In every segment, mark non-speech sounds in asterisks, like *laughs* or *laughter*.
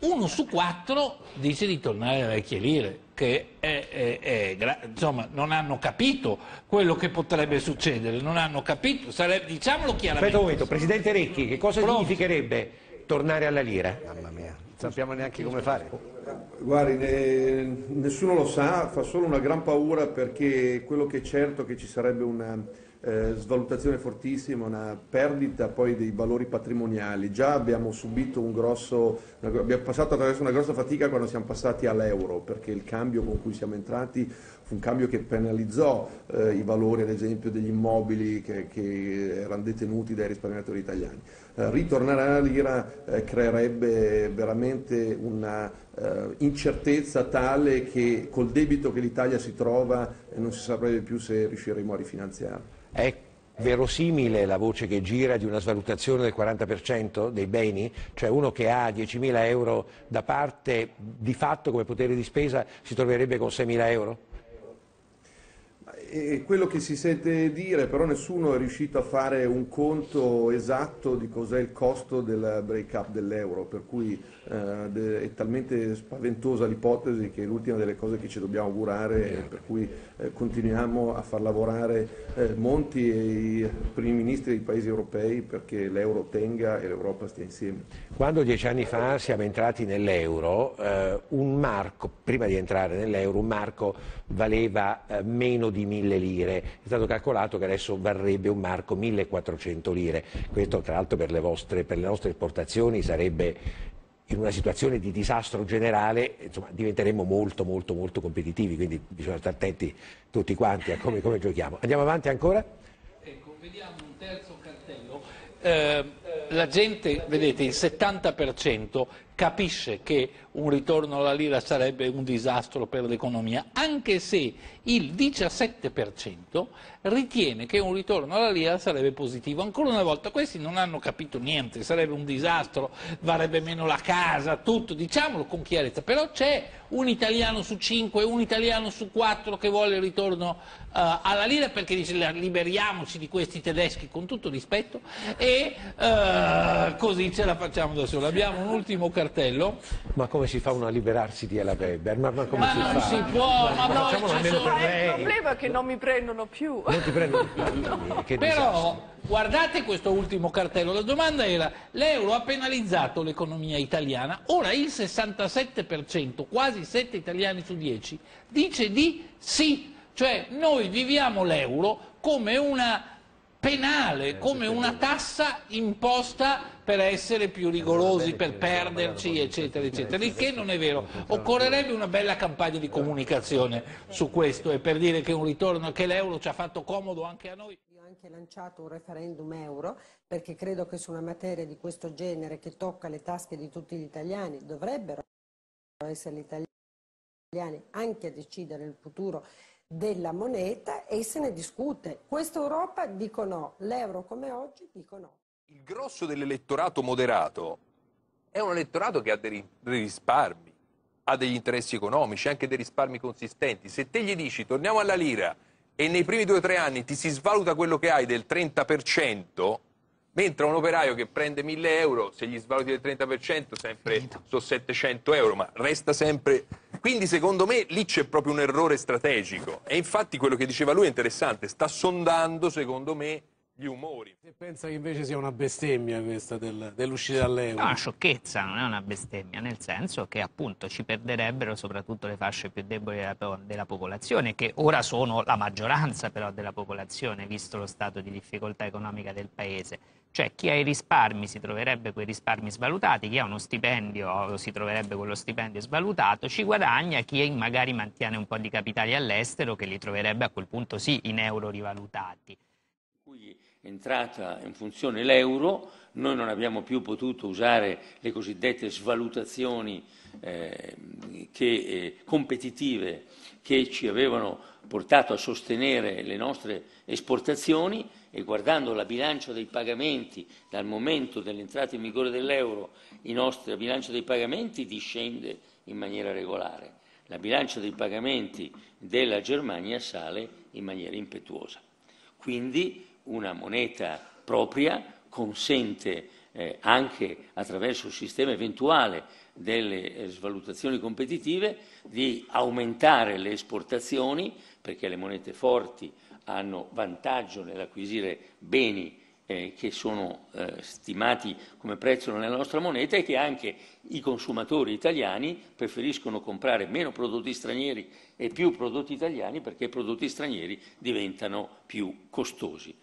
uno su quattro dice di tornare alle vecchie lire, che è, è, è, insomma, non hanno capito quello che potrebbe succedere, non hanno capito, sarebbe, diciamolo chiaramente. Aspetta un momento, Presidente Recchi, che cosa Pronto? significherebbe tornare alla lira? Mamma mia, sappiamo neanche come fare. Guardi, ne, nessuno lo sa, fa solo una gran paura perché quello che è certo è che ci sarebbe una eh, svalutazione fortissima, una perdita poi dei valori patrimoniali. Già abbiamo subito un grosso, abbiamo passato attraverso una grossa fatica quando siamo passati all'euro, perché il cambio con cui siamo entrati fu un cambio che penalizzò eh, i valori ad esempio degli immobili che, che erano detenuti dai risparmiatori italiani. Eh, ritornare alla lira eh, creerebbe veramente una eh, incertezza tale che col debito che l'Italia si trova eh, non si saprebbe più se riusciremo a rifinanziarlo. È verosimile la voce che gira di una svalutazione del 40% dei beni? Cioè uno che ha 10.000 euro da parte di fatto come potere di spesa si troverebbe con 6.000 euro? È quello che si sente dire, però nessuno è riuscito a fare un conto esatto di cos'è il costo del break-up dell'euro, per cui eh, è talmente spaventosa l'ipotesi che è l'ultima delle cose che ci dobbiamo augurare, per cui eh, continuiamo a far lavorare eh, Monti e i primi ministri dei paesi europei perché l'euro tenga e l'Europa stia insieme. Quando dieci anni fa siamo entrati nell'euro, eh, un marco, prima di entrare nell'euro, un marco valeva eh, meno di 1000 lire, è stato calcolato che adesso varrebbe un marco 1400 lire, questo tra l'altro per, per le nostre esportazioni sarebbe in una situazione di disastro generale insomma, diventeremo molto molto molto competitivi, quindi bisogna stare attenti tutti quanti a come, come giochiamo. Andiamo avanti ancora? Ecco, vediamo un terzo cartello. Eh, la gente, vedete, il 70% capisce che un ritorno alla lira sarebbe un disastro per l'economia, anche se il 17% ritiene che un ritorno alla lira sarebbe positivo. Ancora una volta, questi non hanno capito niente, sarebbe un disastro, varrebbe meno la casa, tutto, diciamolo con chiarezza, però c'è un italiano su cinque, un italiano su quattro che vuole il ritorno uh, alla lira perché dice liberiamoci di questi tedeschi con tutto rispetto e uh, così ce la facciamo da soli. Abbiamo un ultimo cartello. Ma come si fa uno a liberarsi di Ella Weber? Ma, ma come ma si non fa? si può, ma, ma no, almeno per lei. Il problema è che non mi prendono più. Non ti prendono *laughs* più. Però guardate questo ultimo cartello, la domanda era l'euro ha penalizzato l'economia italiana, ora il 67%, quasi 7 italiani su 10, dice di sì, cioè noi viviamo l'euro come una penale, eh, come una tassa imposta per essere più rigorosi, per perderci, eccetera, eccetera. Il che non è vero. Occorrerebbe una bella campagna di comunicazione su questo e per dire che un ritorno, che l'euro ci ha fatto comodo anche a noi. Io ho anche lanciato un referendum euro perché credo che su una materia di questo genere che tocca le tasche di tutti gli italiani dovrebbero essere gli italiani anche a decidere il futuro della moneta e se ne discute. Questa Europa dico no, l'euro come oggi dico no. Il grosso dell'elettorato moderato è un elettorato che ha dei risparmi, ha degli interessi economici, anche dei risparmi consistenti. Se te gli dici torniamo alla lira e nei primi due o tre anni ti si svaluta quello che hai del 30%, Mentre un operaio che prende 1000 euro, se gli svaluti del 30%, sempre sono 700 euro, ma resta sempre... Quindi secondo me lì c'è proprio un errore strategico. E infatti quello che diceva lui è interessante, sta sondando secondo me gli umori. Se pensa che invece sia una bestemmia questa del, dell'uscita dall'euro? No, una sciocchezza, non è una bestemmia, nel senso che appunto ci perderebbero soprattutto le fasce più deboli della, della popolazione, che ora sono la maggioranza però della popolazione, visto lo stato di difficoltà economica del Paese. Cioè chi ha i risparmi si troverebbe quei risparmi svalutati, chi ha uno stipendio si troverebbe quello stipendio svalutato, ci guadagna chi magari mantiene un po' di capitali all'estero che li troverebbe a quel punto sì in euro rivalutati. Entrata in funzione l'euro, noi non abbiamo più potuto usare le cosiddette svalutazioni eh, che, eh, competitive che ci avevano portato a sostenere le nostre esportazioni e guardando la bilancia dei pagamenti dal momento dell'entrata in vigore dell'euro, la bilancia dei pagamenti discende in maniera regolare. La bilancia dei pagamenti della Germania sale in maniera impetuosa. Quindi una moneta propria consente eh, anche attraverso il sistema eventuale delle eh, svalutazioni competitive, di aumentare le esportazioni, perché le monete forti hanno vantaggio nell'acquisire beni eh, che sono eh, stimati come prezzo nella nostra moneta e che anche i consumatori italiani preferiscono comprare meno prodotti stranieri e più prodotti italiani perché i prodotti stranieri diventano più costosi.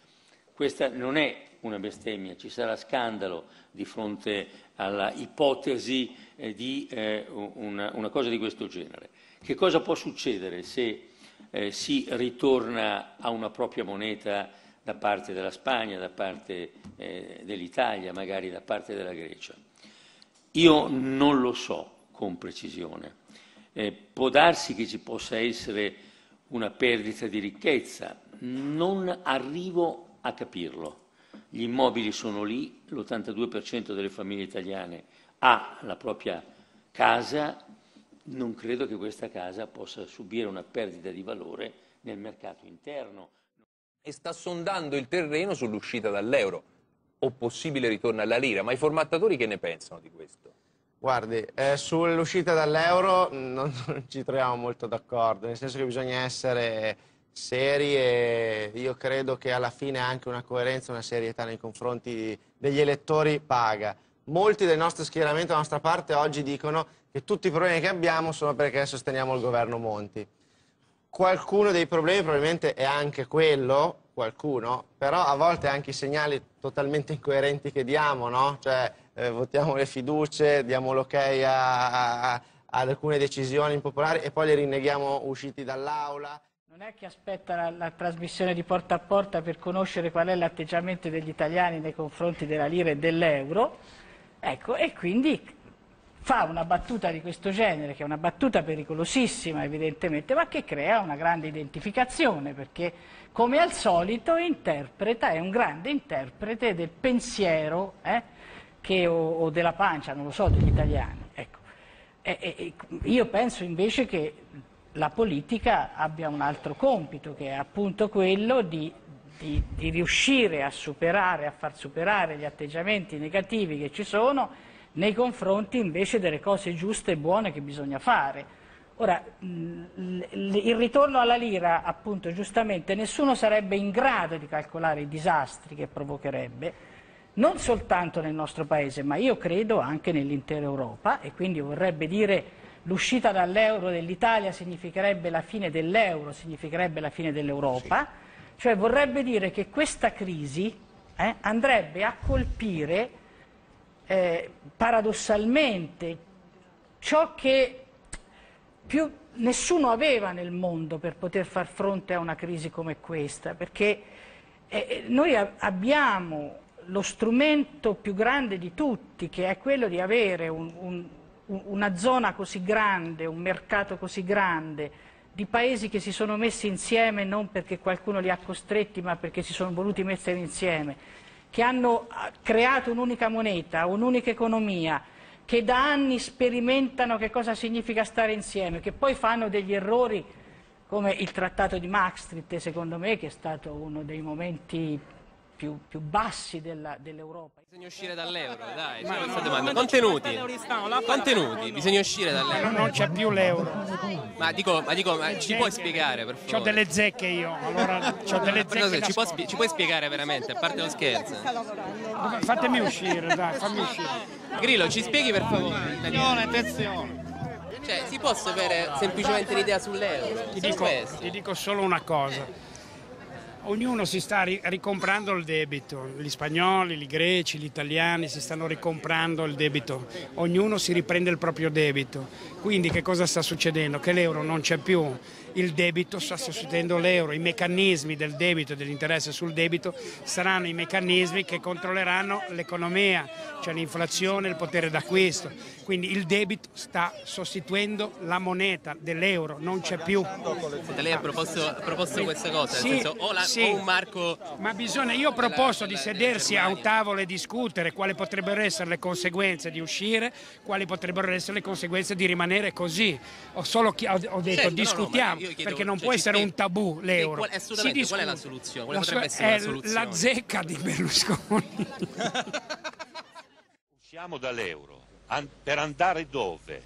Questa non è una bestemmia, ci sarà scandalo di fronte alla ipotesi eh, di eh, una, una, cosa di questo genere. Che cosa può succedere se eh, si ritorna a una propria moneta da parte della Spagna, da parte eh, dell'Italia, magari da parte della Grecia. Io non lo so con precisione. Eh, può darsi che ci possa essere una perdita di ricchezza, non arrivo a capirlo. Gli immobili sono lì, l'82% delle famiglie italiane ha la propria casa, non credo che questa casa possa subire una perdita di valore nel mercato interno e sta sondando il terreno sull'uscita dall'euro o possibile ritorno alla lira. Ma i formattatori che ne pensano di questo? Guardi, eh, sull'uscita dall'euro non, *laughs* non, ci troviamo molto d'accordo, nel senso che bisogna essere seri e io credo che alla fine anche una coerenza, una serietà nei confronti degli elettori paga. Molti del nostro schieramento, della nostra parte, oggi dicono che tutti i problemi che abbiamo sono perché sosteniamo il governo Monti. Qualcuno dei problemi probabilmente è anche quello, qualcuno, però a volte anche i segnali totalmente incoerenti che diamo, no? Cioè eh, votiamo le fiducie, diamo l'ok a, ad alcune decisioni impopolari e poi le rinneghiamo usciti dall'aula. Non è che aspetta la, la, trasmissione di porta a porta per conoscere qual è l'atteggiamento degli italiani nei confronti della lira e dell'euro, ecco, e quindi fa una battuta di questo genere, che è una battuta pericolosissima evidentemente, ma che crea una grande identificazione, perché come al solito interpreta, è un grande interprete del pensiero eh, che, o, o, della pancia, non lo so, degli italiani. Ecco. E, e, io penso invece che la politica abbia un altro compito, che è appunto quello di, di, di riuscire a superare, a far superare gli atteggiamenti negativi che ci sono nei confronti invece delle cose giuste e buone che bisogna fare. Ora, il ritorno alla lira, appunto, giustamente, nessuno sarebbe in grado di calcolare i disastri che provocherebbe, non soltanto nel nostro Paese, ma io credo anche nell'intera Europa, e quindi vorrebbe dire l'uscita dall'euro dell'Italia significherebbe la fine dell'euro, significherebbe la fine dell'Europa, sì. cioè vorrebbe dire che questa crisi eh, andrebbe a colpire eh, paradossalmente ciò che più nessuno aveva nel mondo per poter far fronte a una crisi come questa, perché eh, eh noi abbiamo lo strumento più grande di tutti, che è quello di avere un, un, una zona così grande, un mercato così grande, di paesi che si sono messi insieme non perché qualcuno li ha costretti, ma perché si sono voluti mettere insieme, che hanno creato un'unica moneta, un'unica economia, che da anni sperimentano che cosa significa stare insieme, che poi fanno degli errori come il trattato di Maastricht, secondo me, che è stato uno dei momenti più, più bassi dell'Europa. Bisogna uscire dall'euro, dai, ma cioè, no, domanda. Contenuti, contenuti, bisogna uscire dall'euro. Non c'è più l'euro. Ma dico, ma dico ma ci puoi spiegare per favore? Ho delle zecche io, allora ho *laughs* delle zecche ci, puoi, ci puoi spiegare veramente, a parte lo scherzo? Fatemi uscire, dai, fammi uscire. Grillo, ci spieghi per favore? Attenzione, attenzione. Cioè, si può sapere semplicemente l'idea sull'euro? Ti, ti dico solo una cosa ognuno si sta ricomprando il debito, gli spagnoli, i greci, gli italiani si stanno ricomprando il debito, ognuno si riprende il proprio debito. Quindi che cosa sta succedendo? Che l'euro non c'è più, il debito sta sostituendo l'euro, i meccanismi del debito e dell'interesse sul debito saranno i meccanismi che controlleranno l'economia, cioè l'inflazione, il potere d'acquisto. Quindi il debito sta sostituendo la moneta dell'euro, non c'è più. Lei ha proposto, ha proposto questa cosa, sì, senso o, la, sì, o un marco... Ma bisogna, io ho proposto di sedersi a un tavolo e discutere quali potrebbero essere le conseguenze di uscire, quali potrebbero essere le conseguenze di rimanere così. Ho solo ho, ho detto certo, discutiamo. No, no, chiedo, perché non cioè, può essere un tabù l'euro. Qual, assolutamente, qual è la soluzione? Quale la potrebbe essere la soluzione? La zecca di Berlusconi. *laughs* Usciamo dall'euro. An- per andare dove?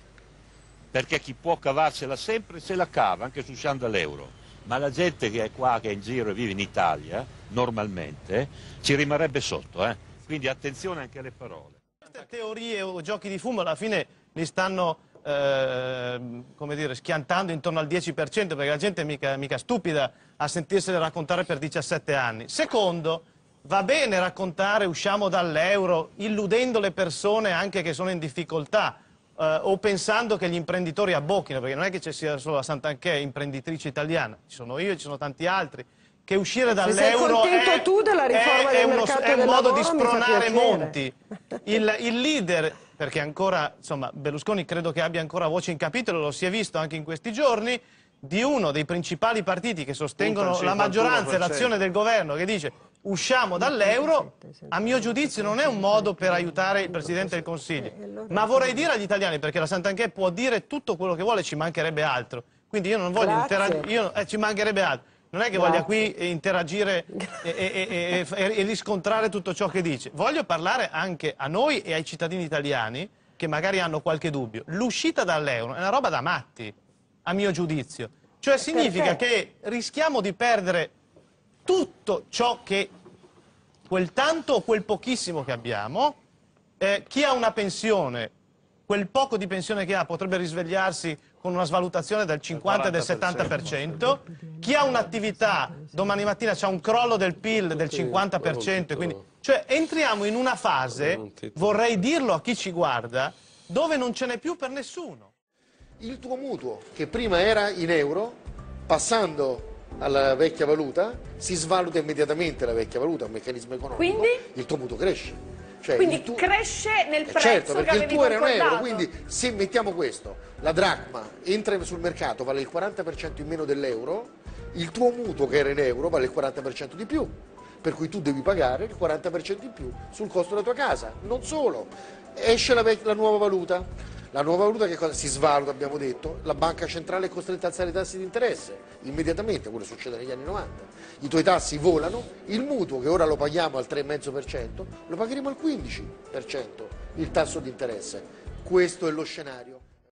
Perché chi può cavarsela sempre se la cava, anche se usciamo dall'euro. Ma la gente che è qua, che è in giro e vive in Italia, normalmente, ci rimarrebbe sotto. eh. Quindi attenzione anche alle parole. Queste teorie o giochi di fumo alla fine li stanno ehm, come dire, schiantando intorno al 10% perché la gente è mica, mica stupida a sentirsene raccontare per 17 anni. Secondo, va bene raccontare usciamo dall'euro illudendo le persone anche che sono in difficoltà eh, o pensando che gli imprenditori abbocchino, perché non è che ci sia solo la Sant'Anché imprenditrice italiana, ci sono io, ci sono tanti altri che uscire dall'euro è, è- è uno- è un modo di lavoro, fa spronare. Monti. Il, il leader, perché ancora, insomma, Berlusconi credo che abbia ancora voce in capitolo, lo si è visto anche in questi giorni, di uno dei principali partiti che sostengono la maggioranza e 51%. l'azione del governo, che dice usciamo dall'euro, a mio giudizio non è un modo per aiutare il Presidente del Consiglio. Ma vorrei dire agli italiani, perché la Sant'Anché può dire tutto quello che vuole, ci mancherebbe altro. Quindi io non voglio interagire, io- eh, ci mancherebbe altro. Non è che voglia qui interagire e, e- e- e- riscontrare tutto ciò che dice. Voglio parlare anche a noi e ai cittadini italiani che magari hanno qualche dubbio. L'uscita dall'euro è una roba da matti, a mio giudizio. Cioè significa che rischiamo di perdere tutto ciò che quel tanto o quel pochissimo che abbiamo. Eh, chi ha una pensione, quel poco di pensione che ha potrebbe risvegliarsi con una svalutazione del 50 e del 70%. Chi ha un'attività domani mattina c'ha un crollo del PIL del 50%. Quindi, cioè entriamo in una fase, vorrei dirlo a chi ci guarda, dove non ce n'è più per nessuno. Il tuo mutuo, che prima era in euro, passando alla vecchia valuta, si svaluta immediatamente la vecchia valuta, un meccanismo economico. Quindi? Il tuo mutuo cresce. Cioè, Quindi tuo- cresce nel Eh, prezzo certo, perché il tuo era un euro, quindi se mettiamo questo, la dracma entra sul mercato, vale il 40% in meno dell'euro, il tuo mutuo che era in euro vale il 40% di più, per cui tu devi pagare il 40% in più sul costo della tua casa. Non solo, esce la, la nuova valuta. La nuova valuta che cosa? Si svaluta, abbiamo detto, la banca centrale è costretta a alzare i tassi di interesse, immediatamente, quello succede negli anni 90. I tuoi tassi volano, il mutuo che ora lo paghiamo al 3,5%, lo pagheremo al 15%, il tasso di interesse. Questo è lo scenario.